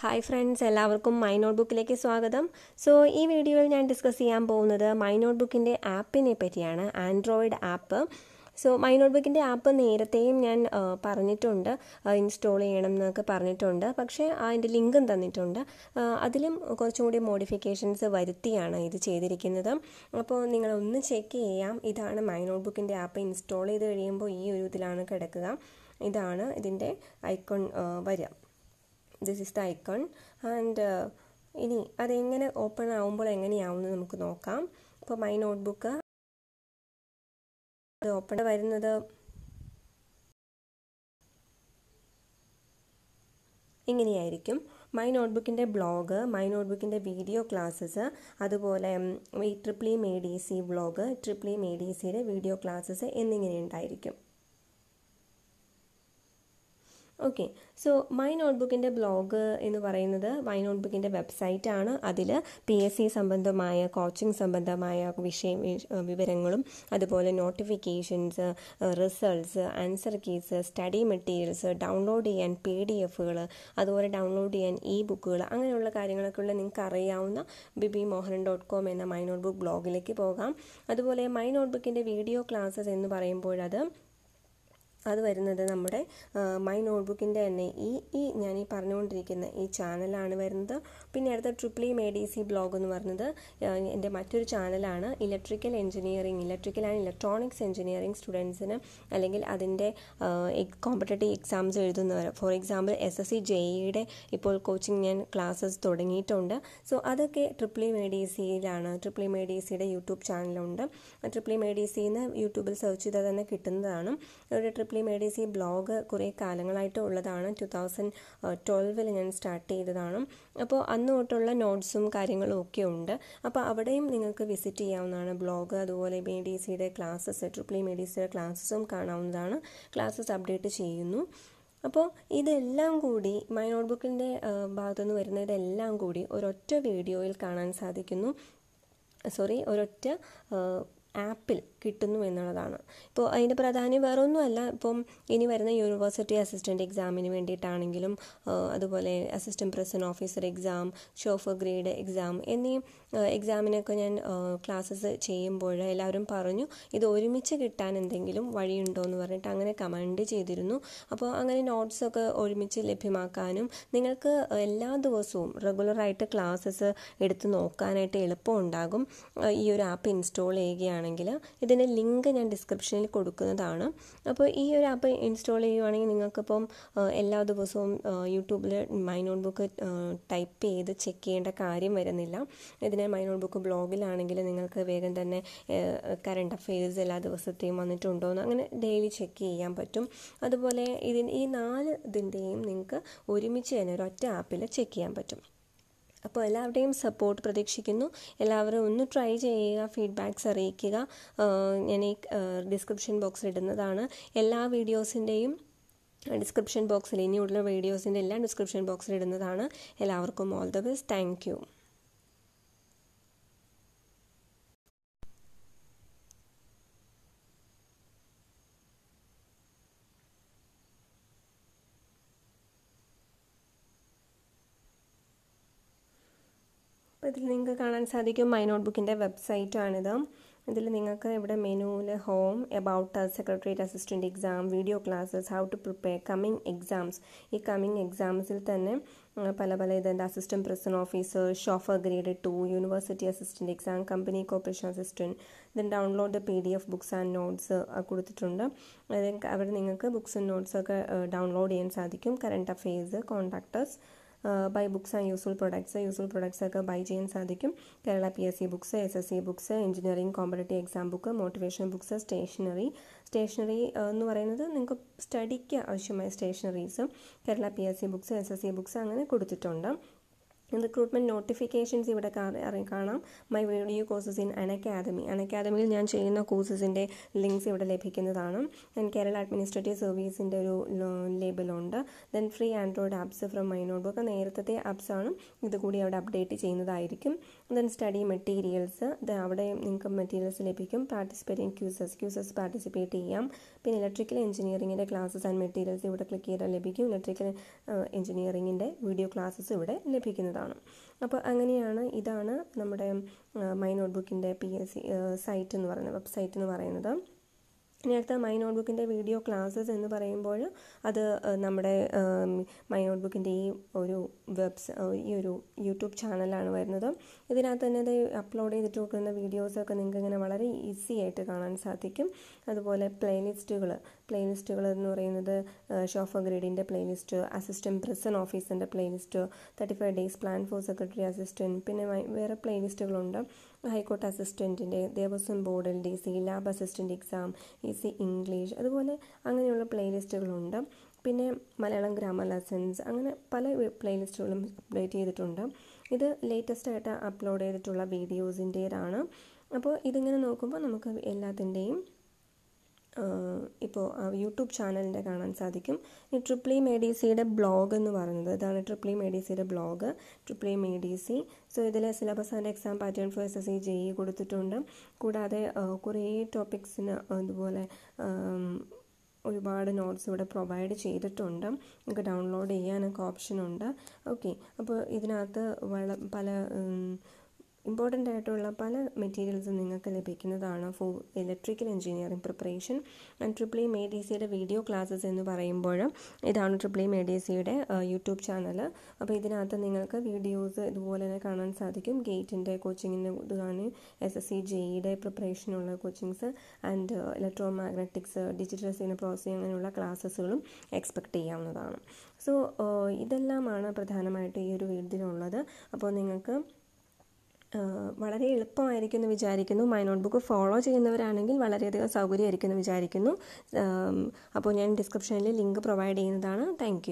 Hi friends എല്ലാവർക്കും my note ബുക്കിലേക്ക് സ്വാഗതം. സോ ഈ വീഡിയോയിൽ ഞാൻ ഡിസ്കസ് ചെയ്യാൻ പോകുന്നത് മൈ നോട്ട് ബുക്കിന്റെ ആപ്പിനെ പറ്റിയാണ് Android app so my note ബുക്കിന്റെ ആപ്പ് നേരത്തെയും ഞാൻ പറഞ്ഞിട്ടുണ്ട്. ഇൻസ്റ്റാൾ ചെയ്യണം എന്നൊക്കെ പറഞ്ഞിട്ടുണ്ട്. പക്ഷേ അതിന്റെ ലിങ്കും തന്നിട്ടുണ്ട്. അതിലും കുറച്ചും കൂടി മോഡിഫിക്കേഷൻസ് വരുത്തിയാണ് ഇത് ചെയ്തിരിക്കുന്നത്. അപ്പോൾ നിങ്ങളൊന്ന് ചെക്ക് ചെയ്യാം. ഇതാണ് മൈ നോട്ട് ബുക്കിന്റെ ആപ്പ് ഇൻസ്റ്റാൾ ചെയ്ത് കഴിയുമ്പോൾ ഈ ഒരു ഇതിലാണ് കിടക്കുക. ഇതാണ് ഇതിന്റെ ഐക്കൺ വരിക. This is the icon and ഇനി അതെങ്ങനെ ഓപ്പൺ ആവുമ്പോൾ എങ്ങനെയാവുമെന്ന് നമുക്ക് നോക്കാം. ഇപ്പോൾ മൈ നോട്ട്ബുക്ക് അത് ഓപ്പൺ വരുന്നത് ഇങ്ങനെയായിരിക്കും. മൈ നോട്ട്ബുക്കിന്റെ ബ്ലോഗ് മൈ നോട്ട്ബുക്കിന്റെ വീഡിയോ ക്ലാസ്സസ് അതുപോലെ ഈ triple E made easy blog triple E made സിയുടെ വീഡിയോ ക്ലാസ്സസ് എന്നിങ്ങനെ ഉണ്ടായിരിക്കും. ഓക്കെ സോ മൈ നോട്ട്ബുക്കിന്റെ ബ്ലോഗ് എന്ന് പറയുന്നത് മൈ നോട്ട്ബുക്കിന്റെ വെബ്സൈറ്റ് ആണ്. അതിൽ പി എസ് സി സംബന്ധമായ കോച്ചിങ് സംബന്ധമായ വിഷയം വിവരങ്ങളും അതുപോലെ notifications results answer keys study materials download ചെയ്യാൻ പി ഡി എഫുകൾ അതുപോലെ ഡൗൺലോഡ് ചെയ്യാൻ ഇ ബുക്കുകൾ അങ്ങനെയുള്ള കാര്യങ്ങളൊക്കെ ഉള്ള നിങ്ങൾക്ക് അറിയാവുന്ന ബിബി മോഹൻ ഡോട്ട് കോം എന്ന മൈ നോട്ട്ബുക്ക് ബ്ലോഗിലേക്ക് പോകാം. അതുപോലെ മൈ നോട്ട്ബുക്കിന്റെ വീഡിയോ ക്ലാസ്സസ് എന്ന് പറയുമ്പോഴത് അത് വരുന്നത് നമ്മുടെ മൈ നോട്ട്ബുക്കിന്റെ തന്നെ. ഈ ഈ ഞാൻ ഈ പറഞ്ഞുകൊണ്ടിരിക്കുന്ന ഈ ചാനലാണ് വരുന്നത്. പിന്നെ അടുത്ത triple E made easy blog എന്ന് പറയുന്നത് എന്റെ മറ്റൊരു ചാനലാണ്. Electrical engineering electrical and electronics engineering സ്റ്റുഡൻസിന് അല്ലെങ്കിൽ അതിന്റെ competitive exams എഴുതുന്നവർ for example S S C J ഇയുടെ ഇപ്പോൾ കോച്ചിങ് ഞാൻ ക്ലാസ്സസ് തുടങ്ങിയിട്ടുണ്ട്. സോ അതൊക്കെ ട്രിപ്പിളി മേ ഡി സിയിലാണ് ട്രിപ്പിളി മേ ഡി സിയുടെ യൂട്യൂബ് ചാനലുണ്ട് ട്രിപ്പിളി മേ ഡി സിന്ന് യൂട്യൂബിൽ സെർച്ച് ചെയ്താൽ തന്നെ കിട്ടുന്നതാണ്. ഒരു ട്രിപ്പിളി മേ മേഡീസ് ഈ ബ്ലോഗ് കുറേ കാലങ്ങളായിട്ട് ഉള്ളതാണ്. ടു തൗസൻഡ് ട്വൽവിൽ ഞാൻ സ്റ്റാർട്ട് ചെയ്തതാണ്. അപ്പോൾ അന്ന് തൊട്ടുള്ള നോട്ട്സും കാര്യങ്ങളും ഒക്കെ ഉണ്ട്. അപ്പോൾ അവിടെയും നിങ്ങൾക്ക് വിസിറ്റ് ചെയ്യാവുന്നതാണ്. ബ്ലോഗ് അതുപോലെ മേഡീസിയുടെ ക്ലാസ്സസ് ട്രിപ്പിളി മേഡീസിയുടെ ക്ലാസ്സസും കാണാവുന്നതാണ്. ക്ലാസ്സസ് അപ്ഡേറ്റ് ചെയ്യുന്നു. അപ്പോൾ ഇതെല്ലാം കൂടി മൈ നോട്ട്ബുക്കിന്റെ ഭാഗത്തുനിന്ന് വരുന്ന ഇതെല്ലാം കൂടി ഒരൊറ്റ വീഡിയോയിൽ കാണാൻ സാധിക്കുന്നു. സോറി ഒരൊറ്റ ആപ്പിൽ കിട്ടുന്നു എന്നുള്ളതാണ്. ഇപ്പോൾ അതിന്റെ പ്രാധാന്യം വേറെ ഒന്നുമല്ല ഇപ്പം ഇനി വരുന്ന യൂണിവേഴ്സിറ്റി അസിസ്റ്റന്റ് എക്സാമിന് വേണ്ടിയിട്ടാണെങ്കിലും അതുപോലെ assistant present officer exam chauffeur grade exam എന്നീ എക്സാമിനൊക്കെ ഞാൻ ക്ലാസ്സസ് ചെയ്യുമ്പോൾ എല്ലാവരും പറഞ്ഞു ഇത് ഒരുമിച്ച് കിട്ടാൻ എന്തെങ്കിലും വഴിയുണ്ടോ? എന്ന് പറഞ്ഞിട്ട് അങ്ങനെ കമന്റ് ചെയ്തിരുന്നു. അപ്പോൾ അങ്ങനെ നോട്ട്സൊക്കെ ഒരുമിച്ച് ലഭ്യമാക്കാനും നിങ്ങൾക്ക് എല്ലാ ദിവസവും റെഗുലറായിട്ട് ക്ലാസ്സസ് എടുത്ത് നോക്കാനായിട്ട് എളുപ്പമുണ്ടാകും ഈ ഒരു ആപ്പ് ഇൻസ്റ്റാൾ ചെയ്യുകയാണെങ്കിൽ ഇതിന്റെ ലിങ്ക് ഞാൻ ഡിസ്ക്രിപ്ഷനിൽ കൊടുക്കുന്നതാണ്. അപ്പോൾ ഈ ഒരു ആപ്പ് ഇൻസ്റ്റാൾ ചെയ്യുകയാണെങ്കിൽ നിങ്ങൾക്കിപ്പം എല്ലാ ദിവസവും യൂട്യൂബിൽ മൈ നോട്ട്ബുക്ക് ടൈപ്പ് ചെയ്ത് ചെക്ക് ചെയ്യേണ്ട കാര്യം വരുന്നില്ല. ഇതിനെ മൈ നോട്ട്ബുക്ക് ബ്ലോഗിലാണെങ്കിൽ നിങ്ങൾക്ക് വേഗം തന്നെ കറണ്ട് അഫെയർസ് എല്ലാ ദിവസത്തെയും വന്നിട്ടുണ്ടോ എന്ന് അങ്ങനെ ഡെയിലി ചെക്ക് ചെയ്യാൻ പറ്റും. അതുപോലെ ഇതിന് ഈ നാല് ഇതിന്റെയും നിങ്ങൾക്ക് ഒരുമിച്ച് തന്നെ ഒരൊറ്റ ആപ്പിൽ ചെക്ക് ചെയ്യാൻ പറ്റും. അപ്പോൾ എല്ലാവരുടെയും സപ്പോർട്ട് പ്രതീക്ഷിക്കുന്നു. എല്ലാവരും ഒന്ന് ട്രൈ ചെയ്യുക ഫീഡ്ബാക്ക്സ് അറിയിക്കുക. ഞാൻ ഈ ഡിസ്ക്രിപ്ഷൻ ബോക്സിൽ ഇടുന്നതാണ്. എല്ലാ വീഡിയോസിന്റെയും ഡിസ്ക്രിപ്ഷൻ ബോക്സിൽ ഇനിയുള്ള വീഡിയോസിന്റെ എല്ലാം ഡിസ്ക്രിപ്ഷൻ ബോക്സിൽ ഇടുന്നതാണ്. എല്ലാവർക്കും ഓൾ ദ ബെസ്റ്റ് താങ്ക് അപ്പോൾ ഇതിൽ നിങ്ങൾക്ക് കാണാൻ സാധിക്കും. മൈ നോട്ട്ബുക്കിന്റെ വെബ്സൈറ്റാണിത് ഇതിൽ നിങ്ങൾക്ക് ഇവിടെ മെനുവിൽ home about secretariat assistant exam video classes how to prepare coming exams ഈ കമ്മിങ് എക്സാംസിൽ തന്നെ പല പല ഇതുണ്ട് assistant president officer chauffeur grade two university assistant exam company corporation assistant then download P D F books and notes കൊടുത്തിട്ടുണ്ട്. അവിടെ നിങ്ങൾക്ക് books and notes ഒക്കെ ഡൗൺലോഡ് ചെയ്യാൻ സാധിക്കും. Current affairs contactors buy books and useful products useful products ഒക്കെ buy ചെയ്യാൻ സാധിക്കും. Kerala P S C books S S C books engineering competitive exam book motivation books stationery stationery എന്ന് പറയുന്നത് നിങ്ങൾക്ക് സ്റ്റഡിക്ക് ആവശ്യമായ stationeries Kerala P S C books S S C books അങ്ങനെ കൊടുത്തിട്ടുണ്ട്. റിക്രൂട്ട്മെന്റ് നോട്ടിഫിക്കേഷൻസ് ഇവിടെ കാണാം my video courses in Unacademy അൺ അക്കാദമിയിൽ ഞാൻ ചെയ്യുന്ന കോഴ്സസിന്റെ ലിങ്ക്സ് ഇവിടെ ലഭിക്കുന്നതാണ്. ഞാൻ കേരള അഡ്മിനിസ്ട്രേറ്റീവ് സർവീസിന്റെ ഒരു ലേബലുണ്ട് then free Android apps from my notebook നേരത്തെ ആപ്സാണ് ഇതുകൂടി കൂടി അവിടെ അപ്ഡേറ്റ് ചെയ്യുന്നതായിരിക്കും. ദെൻ സ്റ്റഡി മെറ്റീരിയൽസ് അവിടെ നിങ്ങൾക്ക് മെറ്റീരിയൽസ് ലഭിക്കും. Participate in quizzes quizzes participate ചെയ്യാം. പിന്നെ ഇലക്ട്രിക്കൽ എഞ്ചിനീയറിങ്ങിന്റെ ക്ലാസ്സസ് ആൻഡ് മെറ്റീരിയൽസ് ഇവിടെ ക്ലിക്ക് ചെയ്താൽ ലഭിക്കും. ഇലക്ട്രിക്കൽ എഞ്ചിനീയറിങ്ങിന്റെ വീഡിയോ ക്ലാസ്സസ് ഇവിടെ ലഭിക്കുന്നതാണ്. അപ്പോൾ അങ്ങനെയാണ് ഇതാണ് നമ്മുടെ മൈ നോട്ട്ബുക്കിന്റെ പി എസ് സി സൈറ്റ് എന്ന് പറയുന്നത് വെബ്സൈറ്റ് എന്ന് പറയുന്നത്. ഇനി അടുത്ത മൈ നോട്ട്ബുക്കിന്റെ വീഡിയോ ക്ലാസ്സസ് എന്ന് പറയുമ്പോൾ അത് നമ്മുടെ മൈ നോട്ട്ബുക്കിന്റെ ഈ ഒരു വെബ്സ് ഈ ഒരു യൂട്യൂബ് ചാനലാണ് വരുന്നത്. ഇതിനകത്ത് തന്നെ അത് അപ്ലോഡ് ചെയ്തിട്ട് കൊടുക്കുന്ന വീഡിയോസൊക്കെ നിങ്ങൾക്ക് ഇങ്ങനെ വളരെ ഈസി ആയിട്ട് കാണാൻ സാധിക്കും. അതുപോലെ പ്ലേലിസ്റ്റുകൾ പ്ലേലിസ്റ്റുകൾ എന്ന് പറയുന്നത് ഷോഫ ഗ്രേഡിന്റെ പ്ലേലിസ്റ്റ് അസിസ്റ്റന്റ് പ്രസൻ ഓഫീസിന്റെ playlist thirty five days plan for secretary assistant പിന്നെ വേറെ പ്ലേലിസ്റ്റുകളുണ്ട് high court അസിസ്റ്റന്റിന്റെ Devaswom board L D C lab assistant exam E C English അതുപോലെ അങ്ങനെയുള്ള പ്ലേലിസ്റ്റുകളുണ്ട്. പിന്നെ മലയാളം ഗ്രാമർ ലെസൺസ് അങ്ങനെ പല പ്ലേലിസ്റ്റുകളും അപ്ഡേറ്റ് ചെയ്തിട്ടുണ്ട്. ഇത് ലേറ്റസ്റ്റ് ആയിട്ട് അപ്ലോഡ് ചെയ്തിട്ടുള്ള വീഡിയോസിന്റേതാണ് അപ്പോൾ ഇതിങ്ങനെ നോക്കുമ്പോൾ നമുക്ക് എല്ലാത്തിന്റെയും ഇപ്പോൾ യൂട്യൂബ് ചാനലിന്റെ കാണാൻ സാധിക്കും. ഈ ട്രിപ്ലി മെഡിസിയുടെ ബ്ലോഗ് എന്ന് പറയുന്നത് ഇതാണ് ട്രിപ്ലി മെഡിസിയുടെ ബ്ലോഗ് ട്രിപ്ലി മെഡിസി. സോ ഇതിൽ syllabus and exam pattern for S S C J E കൊടുത്തിട്ടുണ്ട്. കൂടാതെ കുറേ ടോപ്പിക്സിന് അതുപോലെ ഒരുപാട് നോട്ട്സ് ഇവിടെ പ്രൊവൈഡ് ചെയ്തിട്ടുണ്ട്. നമുക്ക് ഡൗൺലോഡ് ചെയ്യാനൊക്കെ ഓപ്ഷനുണ്ട്. ഓക്കെ. അപ്പോൾ ഇതിനകത്ത് പല ഇമ്പോർട്ടന്റ് ആയിട്ടുള്ള പല മെറ്റീരിയൽസും നിങ്ങൾക്ക് ലഭിക്കുന്നതാണ് for electrical engineering preparation and triple E A D സിയുടെ വീഡിയോ ക്ലാസ്സസ് എന്ന് പറയുമ്പോൾ ഇതാണ് ട്രിപ്പിളി എ ഡി സിയുടെ യൂട്യൂബ് ചാനൽ അപ്പോൾ ഇതിനകത്ത് നിങ്ങൾക്ക് വീഡിയോസ് ഇതുപോലെ തന്നെ കാണാൻ സാധിക്കും. ഗേറ്റിന്റെ കോച്ചിങ്ങിന് ഇത് കാണി എസ് എസ് സി ജെയുടെ പ്രിപ്പറേഷനുള്ള coachings and electromagnetics digital signal processing അങ്ങനെയുള്ള ക്ലാസ്സസുകളും എക്സ്പെക്റ്റ് ചെയ്യാവുന്നതാണ്. സോ ഇതെല്ലാമാണ് പ്രധാനമായിട്ട് ഈ ഒരു വീഡിയോയിലുള്ളത് അപ്പോൾ നിങ്ങൾക്ക് വളരെ എളുപ്പമായിരിക്കും എന്ന് വിചാരിക്കുന്നു. മൈ നോട്ട് ബുക്ക് ഫോളോ ചെയ്യുന്നവരാണെങ്കിൽ വളരെയധികം സൗകര്യമായിരിക്കും എന്ന് വിചാരിക്കുന്നു അപ്പോൾ ഞാൻ ഡിസ്ക്രിപ്ഷനിൽ ലിങ്ക് പ്രൊവൈഡ് ചെയ്യുന്നതാണ്. താങ്ക്